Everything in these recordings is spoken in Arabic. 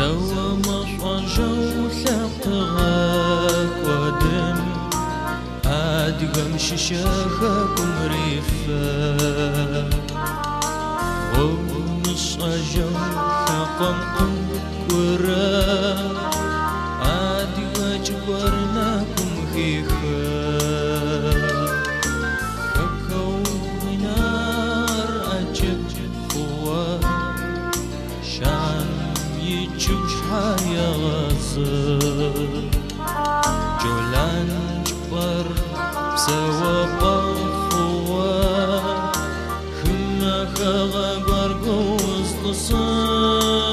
سوا مخرجا وثقغاك ودم أدغم ششاخك مريفا جولان جبر سوا بخوا خما خغا برقوز جولان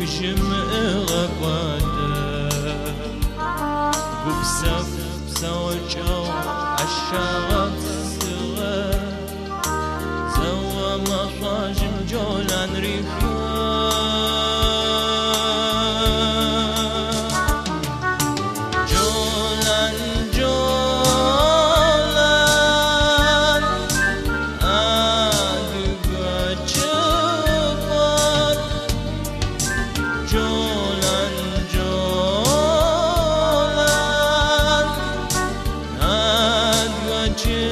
مخجم غقواده وبسف سوجو عشاغت صغر زوا مخاجم جولان ريخا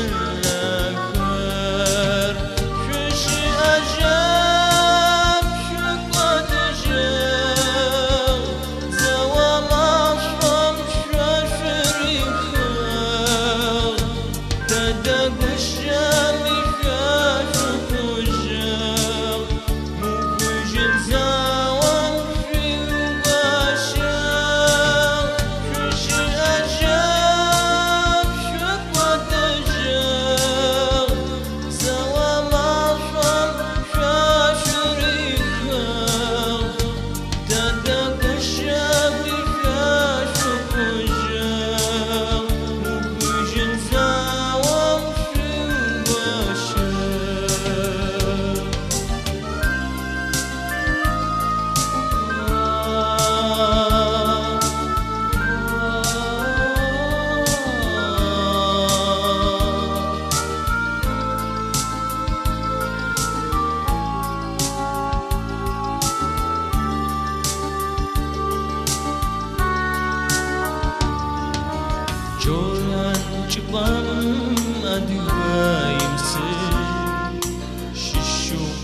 yeah.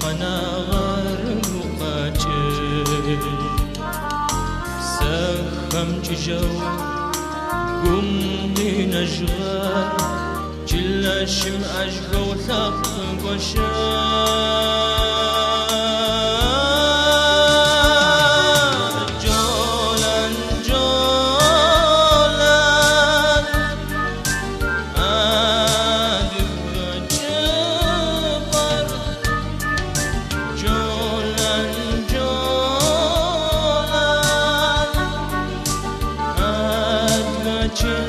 قناغر وقاجر سخم ججو قمني نجغر جلا شم أشغو ثق وشار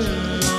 mm -hmm.